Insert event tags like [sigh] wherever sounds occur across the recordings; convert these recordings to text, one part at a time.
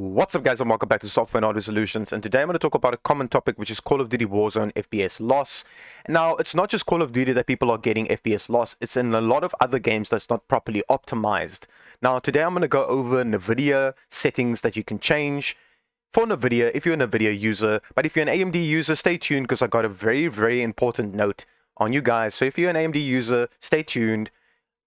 What's up guys and welcome back to Software and Hardware Solutions and today I'm going to talk about a common topic which is Call of Duty Warzone FPS loss. Now it's not just Call of Duty that people are getting FPS loss, it's in a lot of other games that's not properly optimized. Now today I'm going to go over NVIDIA settings that you can change for NVIDIA if you're an NVIDIA user, but if you're an AMD user stay tuned because I got a very very important note on you guys. So if you're an AMD user stay tuned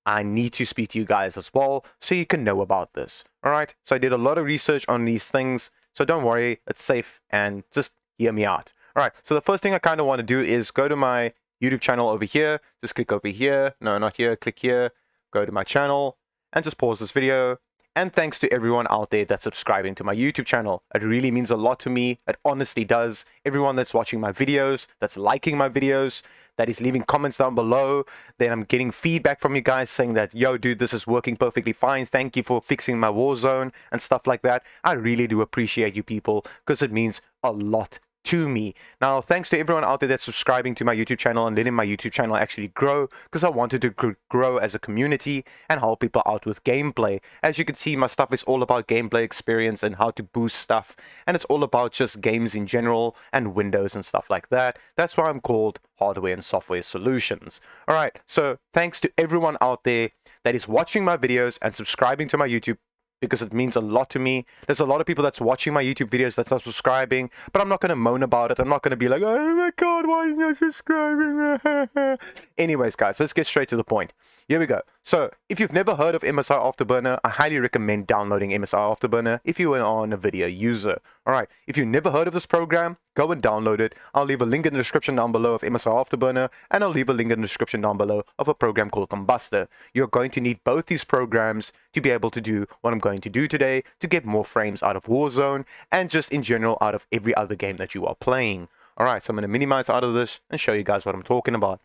I need to speak to you guys as well so you can know about this. Alright, so I did a lot of research on these things, so don't worry, it's safe and just hear me out. Alright, so the first thing I kind of want to do is go to my YouTube channel over here, just click over here, no not here, click here, go to my channel and just pause this video and thanks to everyone out there that's subscribing to my YouTube channel. It really means a lot to me. It honestly does. Everyone that's watching my videos, that's liking my videos, that is leaving comments down below. Then I'm getting feedback from you guys saying that, yo, dude, this is working perfectly fine. Thank you for fixing my Warzone and stuff like that. I really do appreciate you people because it means a lot to me. Now, thanks to everyone out there that's subscribing to my YouTube channel and letting my YouTube channel actually grow because I wanted to grow as a community and help people out with gameplay. As you can see, my stuff is all about gameplay experience and how to boost stuff, and it's all about just games in general and Windows and stuff like that. That's why I'm called Hardware and Software Solutions. All right, so thanks to everyone out there that is watching my videos and subscribing to my YouTube because it means a lot to me. There's a lot of people that's watching my YouTube videos that's not subscribing, but I'm not going to moan about it. I'm not going to be like, oh my god, why are you not subscribing? [laughs] Anyways, guys, let's get straight to the point. Here we go. So, if you've never heard of MSI Afterburner, I highly recommend downloading MSI Afterburner if you are an NVIDIA user. Alright, if you've never heard of this program, go and download it. I'll leave a link in the description down below of MSI Afterburner, and I'll leave a link in the description down below of a program called Kombustor. You're going to need both these programs to be able to do what I'm going to do today to get more frames out of Warzone, and just in general out of every other game that you are playing. Alright, so I'm going to minimize out of this and show you guys what I'm talking about.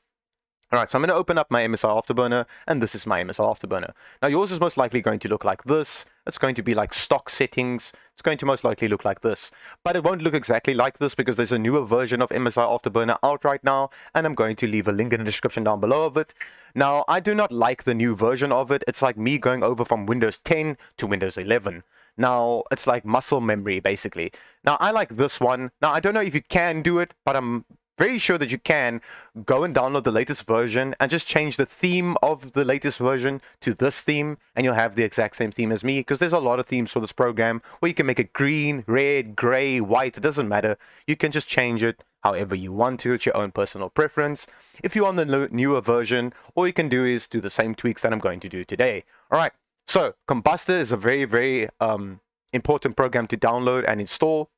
Alright, so I'm going to open up my MSI Afterburner, and this is my MSI Afterburner. Now yours is most likely going to look like this. It's going to be like stock settings. It's going to most likely look like this. But it won't look exactly like this because there's a newer version of MSI Afterburner out right now, and I'm going to leave a link in the description down below of it. Now, I do not like the new version of it. It's like me going over from Windows 10 to Windows 11. Now, it's like muscle memory, basically. Now, I like this one. Now, I don't know if you can do it, but I'm very sure that you can go and download the latest version and just change the theme of the latest version to this theme and you'll have the exact same theme as me because there's a lot of themes for this program where you can make it green, red, gray, white, it doesn't matter. You can just change it however you want to. It's your own personal preference. If you're on the newer version, all you can do is do the same tweaks that I'm going to do today. All right, so Kombustor is a very, very um, important program to download and install.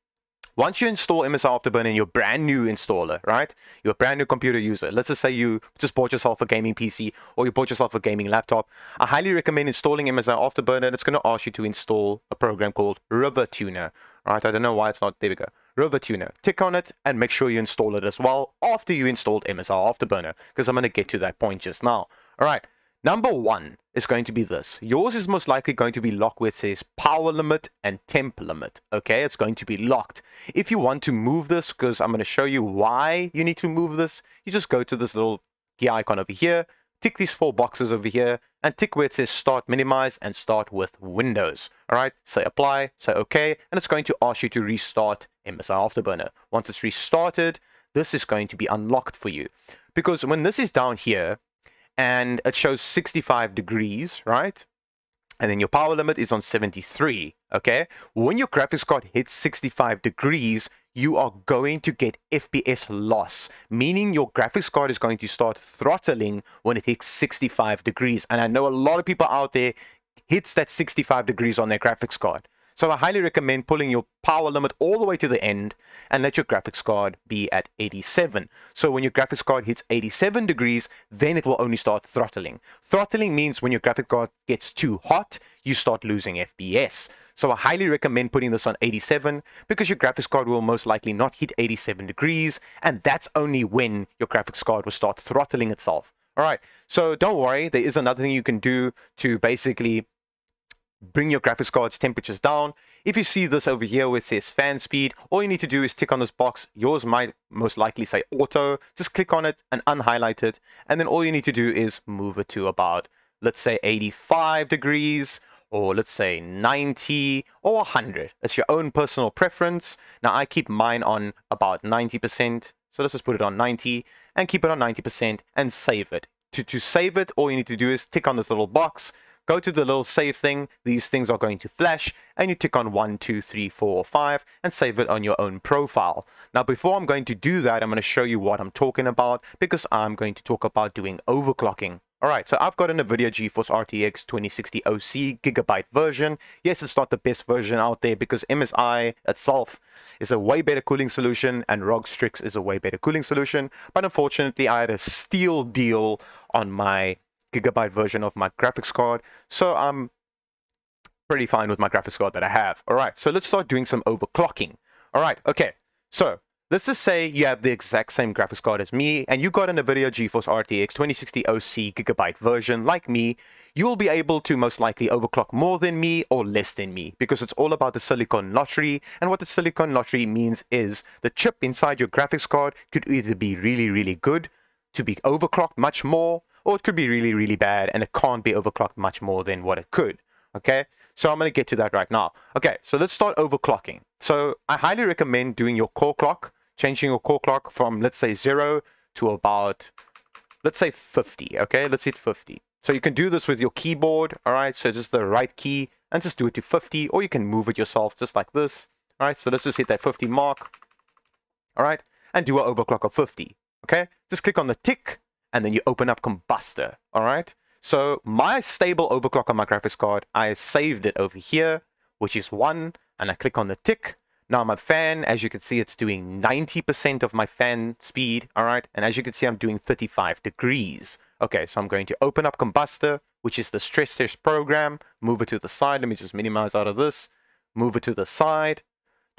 Once you install MSI Afterburner in your brand new installer, right? You're a brand new computer user. Let's just say you just bought yourself a gaming PC or you bought yourself a gaming laptop. I highly recommend installing MSI Afterburner and it's going to ask you to install a program called Riva Tuner. Right? I don't know why it's not. There we go. Riva Tuner. Tick on it and make sure you install it as well after you installed MSI Afterburner because I'm going to get to that point just now. All right. Number one is going to be this. Yours is most likely going to be locked where it says power limit and temp limit. Okay, it's going to be locked. If you want to move this, because I'm going to show you why you need to move this, you just go to this little gear icon over here, tick these four boxes over here, and tick where it says start minimize and start with Windows. All right, say apply, say okay, and it's going to ask you to restart MSI Afterburner. Once it's restarted, this is going to be unlocked for you. Because when this is down here, and it shows 65 degrees, right? And then your power limit is on 73, okay? When your graphics card hits 65 degrees, you are going to get FPS loss, meaning your graphics card is going to start throttling when it hits 65 degrees. And I know a lot of people out there hits that 65 degrees on their graphics card. So I highly recommend pulling your power limit all the way to the end and let your graphics card be at 87. So when your graphics card hits 87 degrees, then it will only start throttling. Throttling means when your graphics card gets too hot, you start losing FPS. So I highly recommend putting this on 87 because your graphics card will most likely not hit 87 degrees and that's only when your graphics card will start throttling itself. All right, so don't worry, there is another thing you can do to basically bring your graphics card's temperatures down. If you see this over here where it says fan speed, all you need to do is tick on this box. Yours might most likely say auto. Just click on it and unhighlight it. And then all you need to do is move it to about, let's say 85 degrees or let's say 90 or 100. It's your own personal preference. Now I keep mine on about 90%. So let's just put it on 90 and keep it on 90% and save it. To, to save it, all you need to do is tick on this little box, go to the little save thing. These things are going to flash and you tick on 1, 2, 3, 4, 5 and save it on your own profile. Now, before I'm going to do that, I'm going to show you what I'm talking about because I'm going to talk about doing overclocking. Alright, so I've got an NVIDIA GeForce RTX 2060 OC Gigabyte version. Yes, it's not the best version out there because MSI itself is a way better cooling solution and ROG Strix is a way better cooling solution. But unfortunately, I had a steal deal on my Gigabyte version of my graphics card. So I'm pretty fine with my graphics card that I have. Alright, so let's start doing some overclocking. Alright, okay. So Let's just say you have the exact same graphics card as me, and you got an NVIDIA GeForce RTX 2060 OC Gigabyte version like me, you will be able to most likely overclock more than me or less than me, because it's all about the silicon lottery, and what the silicon lottery means is the chip inside your graphics card could either be really, really good, to be overclocked much more, or it could be really, really bad, and it can't be overclocked much more than what it could okay so i'm going to get to that right now okay so let's start overclocking so i highly recommend doing your core clock changing your core clock from, let's say, 0 to about, let's say 50, okay? Let's hit 50. So you can do this with your keyboard, all right? So just the right key and just do it to 50, or you can move it yourself just like this, all right? So let's just hit that 50 mark, all right? And do an overclock of 50, okay? Just click on the tick, and then you open up Kombustor, all right? So my stable overclock on my graphics card, I saved it over here, which is 1, and I click on the tick, now my fan, as you can see, it's doing 90% of my fan speed, all right? And as you can see, I'm doing 35 degrees. Okay, so I'm going to open up Kombustor, which is the stress test program, move it to the side. Let me just minimize out of this, move it to the side.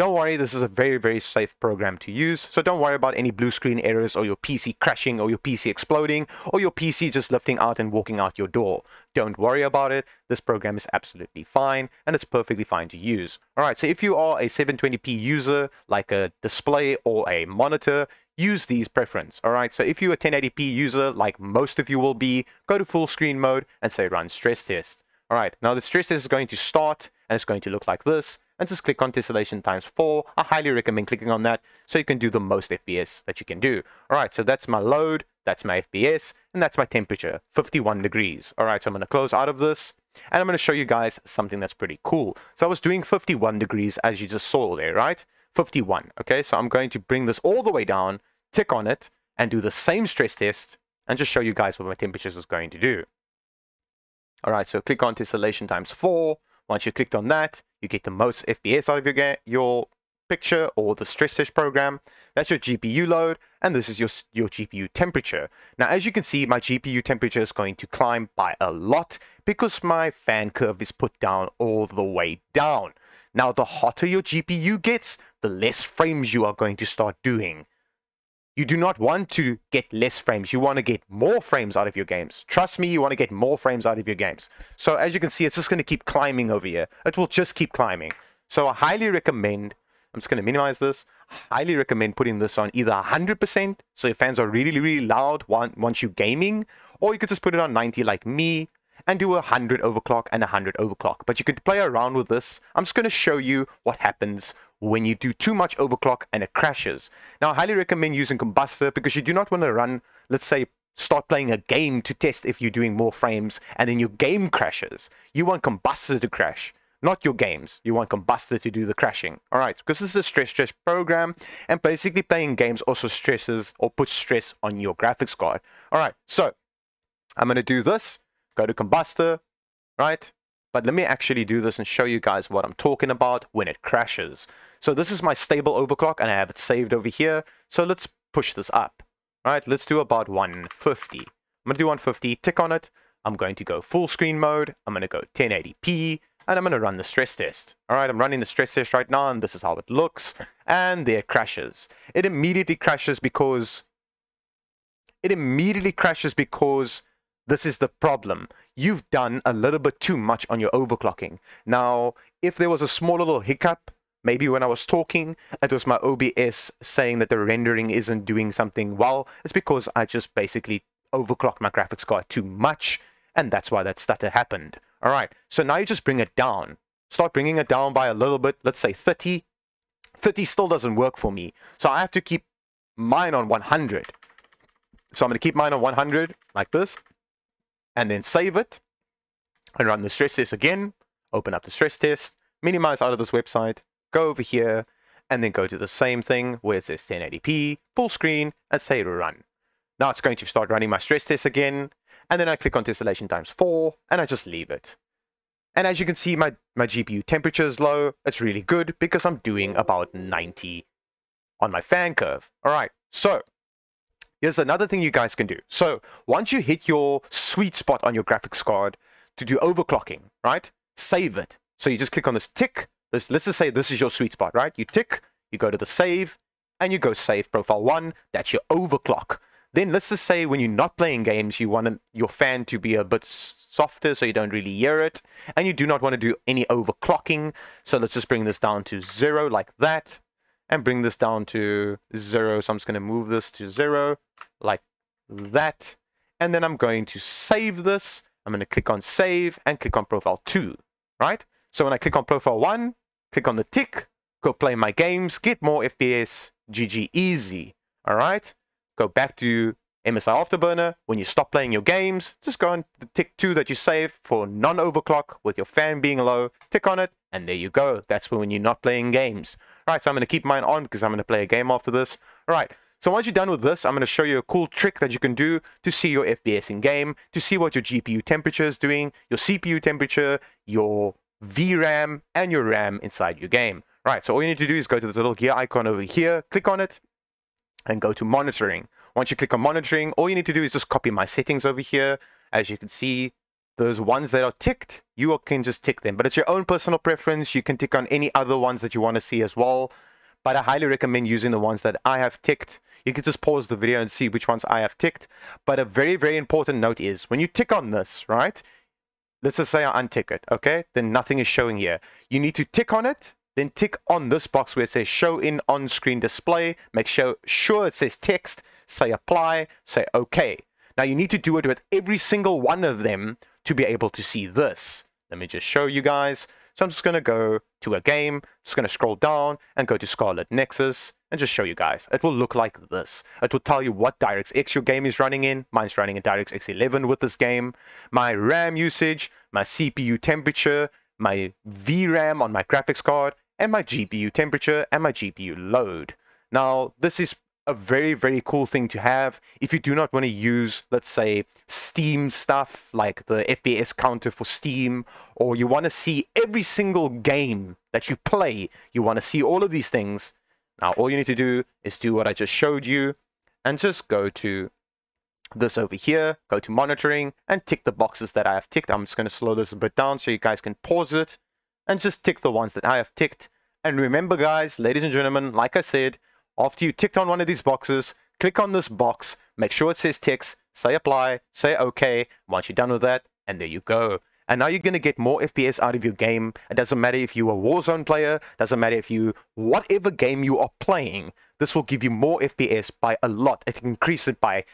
Don't worry, this is a very, very safe program to use. So don't worry about any blue screen errors or your PC crashing or your PC exploding or your PC just lifting out and walking out your door. Don't worry about it. This program is absolutely fine and it's perfectly fine to use. All right, so if you are a 720p user like a display or a monitor, use these preference. All right, so if you're a 1080p user like most of you will be, go to full screen mode and say run stress test. All right, now the stress test is going to start and it's going to look like this and just click on tessellation times 4. I highly recommend clicking on that so you can do the most FPS that you can do. Alright, so that's my load, that's my FPS, and that's my temperature, 51 degrees. Alright, so I'm going to close out of this, and I'm going to show you guys something that's pretty cool. So I was doing 51 degrees as you just saw there, right? 51, okay? So I'm going to bring this all the way down, tick on it, and do the same stress test, and just show you guys what my temperatures is going to do. Alright, so click on tessellation times 4. Once you clicked on that, you get the most FPS out of your game, your picture or the stress test program. That's your GPU load, and this is your, your GPU temperature. Now, as you can see, my GPU temperature is going to climb by a lot because my fan curve is put down all the way down. Now, the hotter your GPU gets, the less frames you are going to start doing. You do not want to get less frames. You want to get more frames out of your games. Trust me, you want to get more frames out of your games. So as you can see, it's just going to keep climbing over here. It will just keep climbing. So I highly recommend, I'm just going to minimize this, highly recommend putting this on either 100%, so your fans are really, really loud once you're gaming, or you could just put it on 90 like me, and do a 100 overclock and a 100 overclock. But you can play around with this. I'm just going to show you what happens when you do too much overclock and it crashes. Now, I highly recommend using Kombustor because you do not want to run, let's say, start playing a game to test if you're doing more frames and then your game crashes. You want Kombustor to crash, not your games. You want Kombustor to do the crashing. All right, because this is a stress stress program and basically playing games also stresses or puts stress on your graphics card. All right, so I'm going to do this go to Kombustor, right? But let me actually do this and show you guys what I'm talking about when it crashes. So this is my stable overclock and I have it saved over here. So let's push this up, right? Let's do about 150. I'm going to do 150, tick on it. I'm going to go full screen mode. I'm going to go 1080p and I'm going to run the stress test. All right, I'm running the stress test right now and this is how it looks. And there it crashes. It immediately crashes because it immediately crashes because this is the problem. You've done a little bit too much on your overclocking. Now, if there was a small little hiccup, maybe when I was talking, it was my OBS saying that the rendering isn't doing something well, it's because I just basically overclocked my graphics card too much, and that's why that stutter happened. All right, so now you just bring it down. Start bringing it down by a little bit, let's say 30. 30 still doesn't work for me, so I have to keep mine on 100. So I'm going to keep mine on 100 like this, and then save it, and run the stress test again, open up the stress test, minimize out of this website, go over here, and then go to the same thing where it says 1080p, full screen, and say run. Now it's going to start running my stress test again, and then I click on tessellation times 4, and I just leave it. And as you can see, my, my GPU temperature is low. It's really good because I'm doing about 90 on my fan curve. All right, so here's another thing you guys can do. So once you hit your sweet spot on your graphics card to do overclocking, right? Save it. So you just click on this tick. This, let's just say this is your sweet spot, right? You tick, you go to the save, and you go save profile one. That's your overclock. Then let's just say when you're not playing games, you want your fan to be a bit softer so you don't really hear it. And you do not want to do any overclocking. So let's just bring this down to zero like that. And bring this down to zero. So I'm just going to move this to zero like that. And then I'm going to save this. I'm going to click on save and click on profile 2, right? So when I click on profile 1, click on the tick, go play my games, get more FPS, GG easy, all right? go back to MSI Afterburner. When you stop playing your games, just go on the tick 2 that you saved for non-overclock with your fan being low. Tick on it, and there you go. That's when you're not playing games. All right, so I'm going to keep mine on because I'm going to play a game after this. All right, so once you're done with this, I'm going to show you a cool trick that you can do to see your FPS in game, to see what your GPU temperature is doing, your CPU temperature, your VRAM, and your RAM inside your game. All right, so all you need to do is go to this little gear icon over here, click on it, and go to monitoring. Once you click on monitoring, all you need to do is just copy my settings over here. As you can see, those ones that are ticked, you can just tick them. But it's your own personal preference. You can tick on any other ones that you want to see as well. But I highly recommend using the ones that I have ticked. You can just pause the video and see which ones I have ticked. But a very, very important note is when you tick on this, right? Let's just say I untick it, okay? Then nothing is showing here. You need to tick on it then tick on this box where it says show in on-screen display. Make sure, sure it says text, say apply, say okay. Now you need to do it with every single one of them to be able to see this. Let me just show you guys. So I'm just going to go to a game, just going to scroll down and go to Scarlet Nexus and just show you guys. It will look like this. It will tell you what DirectX your game is running in. Mine's running in DirectX 11 with this game. My RAM usage, my CPU temperature, my VRAM on my graphics card, and my GPU temperature and my GPU load. Now, this is a very, very cool thing to have if you do not want to use, let's say, Steam stuff like the FPS counter for Steam, or you want to see every single game that you play, you want to see all of these things. Now, all you need to do is do what I just showed you and just go to this over here, go to monitoring and tick the boxes that I have ticked. I'm just going to slow this a bit down so you guys can pause it and just tick the ones that I have ticked and remember guys, ladies and gentlemen, like I said, after you ticked on one of these boxes, click on this box, make sure it says text, say apply, say okay. Once you're done with that, and there you go. And now you're going to get more FPS out of your game. It doesn't matter if you're a Warzone player, doesn't matter if you, whatever game you are playing, this will give you more FPS by a lot. It can increase it by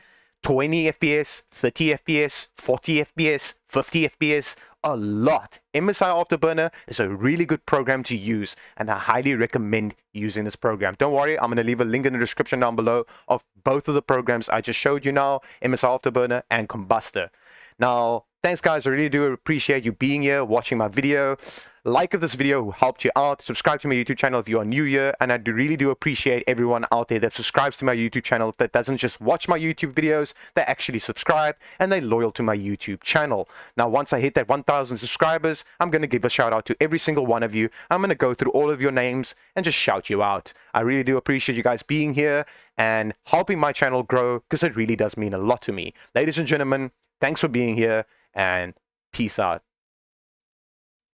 20 FPS, 30 FPS, 40 FPS, 50 FPS, a lot. MSI Afterburner is a really good program to use, and I highly recommend using this program. Don't worry, I'm going to leave a link in the description down below of both of the programs I just showed you now, MSI Afterburner and Kombustor. Now, thanks guys, I really do appreciate you being here, watching my video. Like of this video helped you out, subscribe to my YouTube channel if you are new here, and I do really do appreciate everyone out there that subscribes to my YouTube channel that doesn't just watch my YouTube videos, they actually subscribe and they're loyal to my YouTube channel. Now, once I hit that 1,000 subscribers, I'm going to give a shout out to every single one of you. I'm going to go through all of your names and just shout you out. I really do appreciate you guys being here and helping my channel grow because it really does mean a lot to me. Ladies and gentlemen, Thanks for being here and peace out.